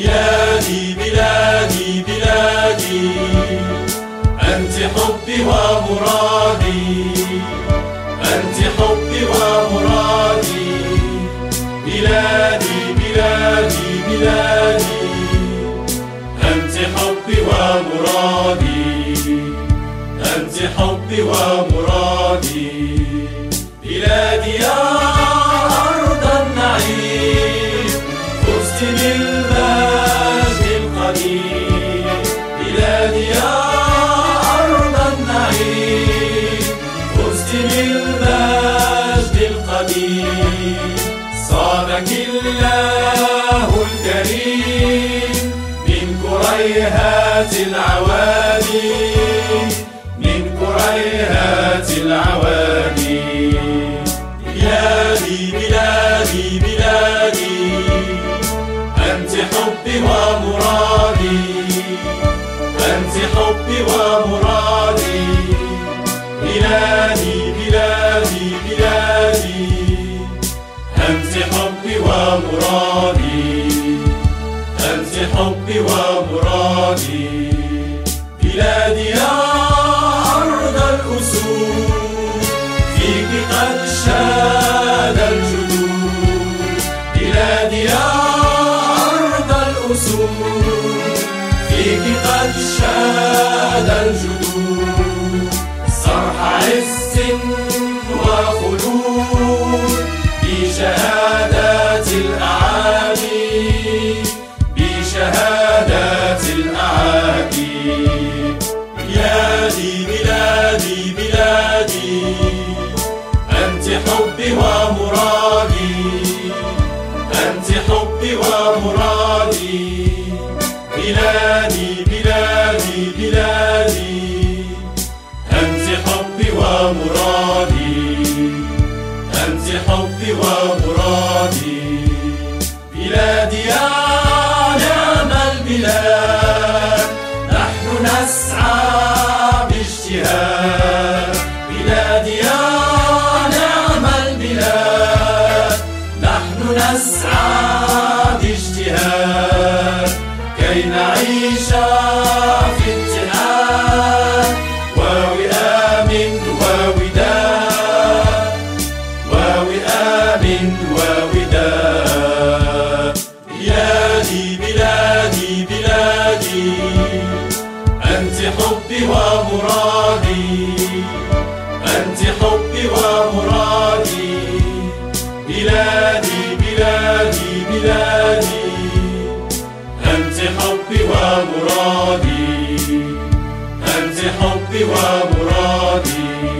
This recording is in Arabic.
بلادي بلادي بلادي. أنت حبي ومرادي. أنت حبي ومرادي. بلادي بلادي بلادي. أنت حبي ومرادي. أنت حبي ومرادي. بلادي يا فزت بالمجد القديم. صانك الله الكريم من كريهات العوالي من كريهات العوالي بلادي بلادي بلادي أنت حبي ومرادي. أنت حبي ومرادي. بلادي بلادي أنت حبي ومرادي. أنت حبي ومرادي. بلادي يا أرض الأسود. فيك قد شاد الجدود بلادي يا أرض الأسود. فيك قد شاد الجدود صرح عز وخلود بشهادات الأعادي بشهادات الأعادي. بلادي بلادي بلادي أنت حبي ومرادي. أنت حبي ومرادي. بلادي بلادي بلادي. أنت حبي ومرادي. حبي ومرادي. بلادي يا نعم البلاد نحن نسعى باجتهاد. بلادي يا نعم البلاد نحن نسعى ووداد بلادي بلادي بلادي. أنت حبي ومرادي. أنت حبي ومرادي. بلادي بلادي بلادي. أنت حبي ومرادي. أنت حبي ومرادي.